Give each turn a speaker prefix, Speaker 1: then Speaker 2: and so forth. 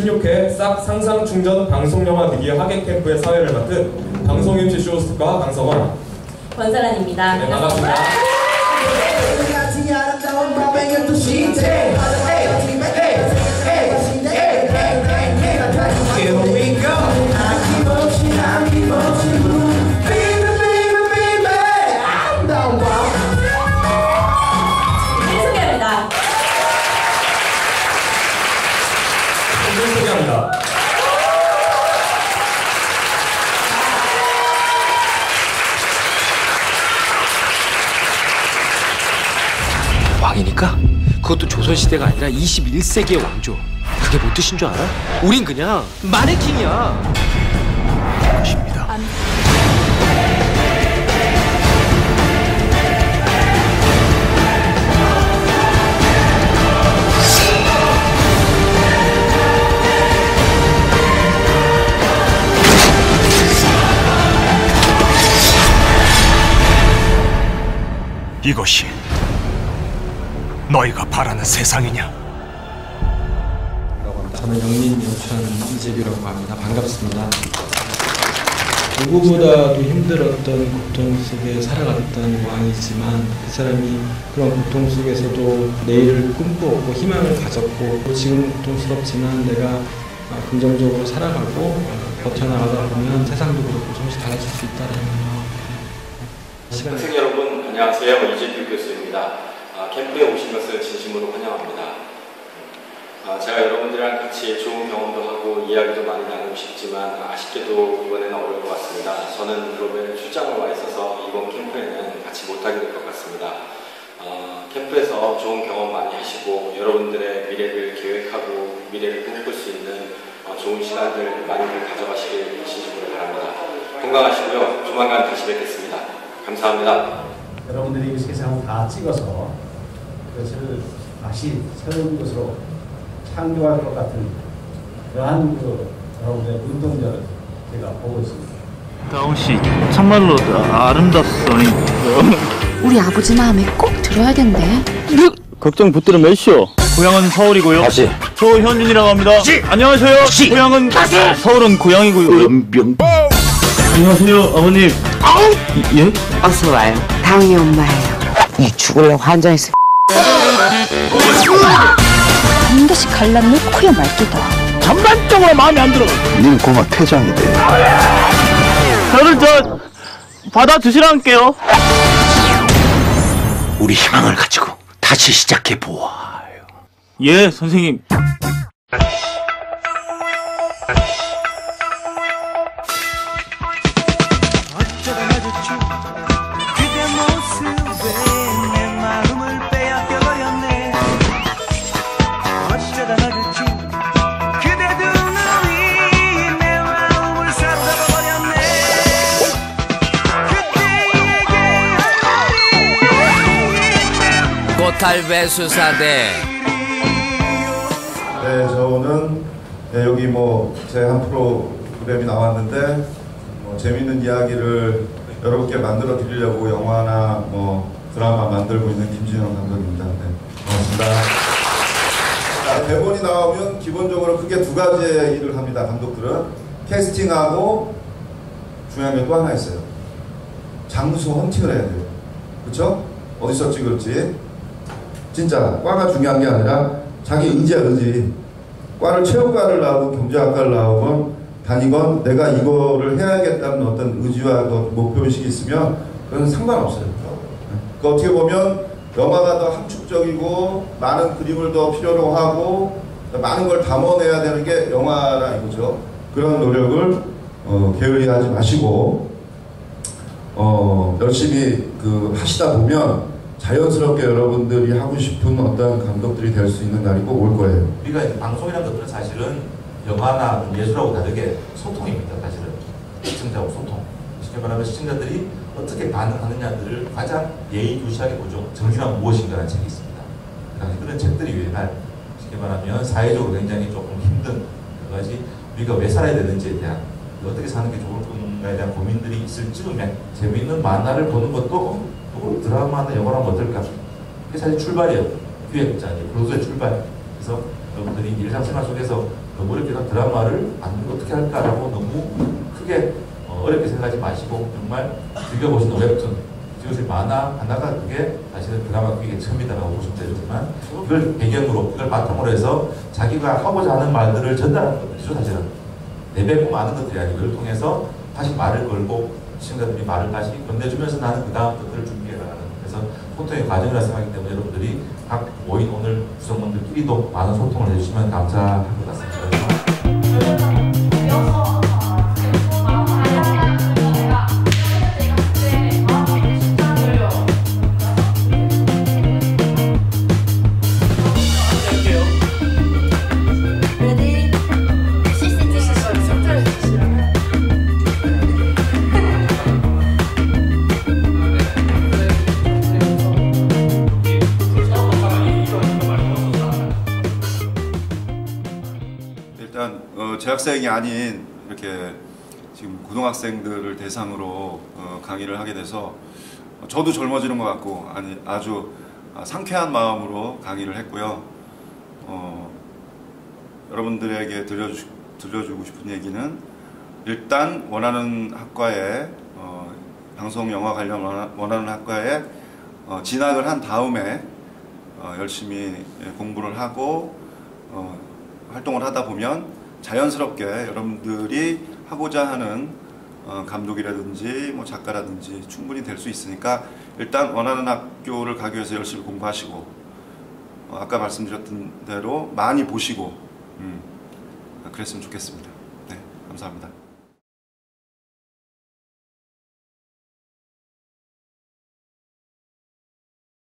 Speaker 1: 제16회 싹 상상 충전 방송 영화 미디어 하객 캠프의 사회를 맡은 방송유치 쇼호스트과 강성원
Speaker 2: 권사란입니다.
Speaker 1: 네 반갑습니다.
Speaker 3: 왕이니까? 그것도 조선시대가 아니라 21세기의 왕조. 그게 뭐 뜻인 줄 알아? 우린 그냥 마네킹이야. 것입니다.
Speaker 4: 이것이 너희가 바라는 세상이냐?
Speaker 5: 저는 영민 영천 이재규라고 합니다. 반갑습니다. 누구보다도 힘들었던 고통 속에 살아갔던 왕이지만 그 사람이 그런 고통 속에서도 내일을 꿈꾸었고 희망을 가졌고 또 지금 고통스럽지만 내가 아, 긍정적으로 살아가고 어, 버텨나가다 보면 세상도 그렇고 조금씩 달라질 수 있다는 시간을
Speaker 6: 학생 여러분 안녕하세요 이재규 교수입니다. 아, 캠프에 오신 것을 진심으로 환영합니다. 아, 제가 여러분들이랑 같이 좋은 경험도 하고 이야기도 많이 나누고 싶지만 아쉽게도 이번에는 어려울 것 같습니다. 저는 글로벌 출장을 와 있어서 이번 캠프에는 같이 못하게 될 것 같습니다. 아, 캠프에서 좋은 경험 많이 하시고 여러분들의 미래를 계획하고 미래를 꿈꿀 수 있는 어, 좋은 시간들 많이들 가져가시길 진심으로 바랍니다. 건강하시고요. 조만간 다시 뵙겠습니다. 감사합니다.
Speaker 7: 여러분들이 이 세상을 다 찍어서 그것을 다시 새로운 것으로 창조할 것 같은 그러한 그 여러분들의 운동력을 제가 보고 있습니다.
Speaker 8: 다운 씨 참말로 아름답소니
Speaker 9: 우리 아버지 마음에 꼭 들어야 된대.
Speaker 8: 걱정 붙들어 매시오 고향은 서울이고요 다시 조현준이라고 합니다 시. 안녕하세요 시. 고향은 다시. 서울은 고향이고요 연병 안녕하세요 아버님 아우 예?
Speaker 9: 어서 와요. 다은이 엄마예요. 이 죽을래 환장했어. 한 대씩 갈라놓고야 말기다.
Speaker 8: 전반적으로 마음에 안 들어
Speaker 4: 님 고마 퇴장이 돼.
Speaker 8: 저를 저 받아 주시라니까요
Speaker 4: 우리 희망을 가지고 다시 시작해 보아요.
Speaker 8: 예 선생님
Speaker 3: 탈배 수사대
Speaker 10: 네, 저는 네, 여기 뭐 제 한 프로그램이 나왔는데 뭐 재밌는 이야기를 여러분께 만들어 드리려고 영화나 뭐 드라마 만들고 있는 김진영 감독입니다. 네, 고맙습니다. 자, 대본이 나오면 기본적으로 크게 두 가지의 일을 합니다. 감독들은 캐스팅하고 중요한 게 또 하나 있어요. 장소 헌팅을 해야 돼요. 그렇죠? 어디서 찍을지. 진짜 과가 중요한 게 아니라 자기 의지야 의지. 과를 체육과를 나오고 경제학과를 나오건 다니건 내가 이거를 해야겠다는 어떤 의지와 그 목표의식이 있으면 그건 상관없어요. 그 어떻게 보면 영화가 더 함축적이고 많은 그림을 더 필요로 하고 많은 걸 담아내야 되는 게 영화라 이거죠. 그런 노력을 어, 게을리하지 마시고 어, 열심히 그 하시다 보면 자연스럽게 여러분들이 하고 싶은 어떤 감독들이 될 수 있는 날이 꼭 올 거예요.
Speaker 11: 우리가 방송이라는 것들은 사실은 영화나 예술하고 다르게 소통입니다. 사실은 시청자하고 소통. 쉽게 말하면 시청자들이 어떻게 반응하느냐들을 가장 예의주시하게 보죠. 정신은 무엇인가라는 책이 있습니다. 그 그런 책들이 유행할 쉽게 말하면 사회적으로 굉장히 조금 힘든 여러 가지 우리가 왜 살아야 되는지에 대한 어떻게 사는 게 좋을 건가에 대한 고민들이 있을 즈음에 재미있는 만화를 보는 것도 또 드라마나 영화나 어떨까 그게 사실 출발이에요. 기획자니 프로듀서의 출발. 그래서 여러분들이 일상생활 속에서 너무 어렵게 난 드라마를 만들면 어떻게 할까라고 너무 크게 어, 어렵게 생각하지 마시고 정말 즐겨보시는 웹툰 지금 만화 하나가 그게 사실은 드라마 그게 처음이다라고 보시면 되지만 이걸 배경으로 이걸 바탕으로 해서 자기가 하고자 하는 말들을 전달하는 것들이죠 사실은 내뱉고 많은 것들이 아니고 이걸 통해서 다시 말을 걸고 시청자들이 말을 다시 건네주면서 나는 그 다음 것들을 준비해 나가는 그래서 소통의 과정이라 생각하기 때문에 여러분들이 각 모인 오늘 구성원들끼리도 많은 소통을 해주시면 감사할 것 같습니다.
Speaker 10: 재학생이 아닌 이렇게 지금 고등학생들을 대상으로 어, 강의를 하게 돼서 저도 젊어지는 것 같고 아니 아주 아, 상쾌한 마음으로 강의를 했고요. 어, 여러분들에게 들려주, 들려주고 싶은 얘기는 일단 원하는 학과에 어, 방송 영화 관련 원하- 원하는 학과에 어, 진학을 한 다음에 어, 열심히 예, 공부를 하고 어, 활동을 하다 보면 자연스럽게 여러분들이 하고자 하는 어, 감독이라든지 뭐 작가라든지 충분히 될 수 있으니까 일단 원하는 학교를 가기 위해서 열심히 공부하시고 어, 아까 말씀드렸던 대로 많이 보시고 음, 그랬으면 좋겠습니다. 네, 감사합니다.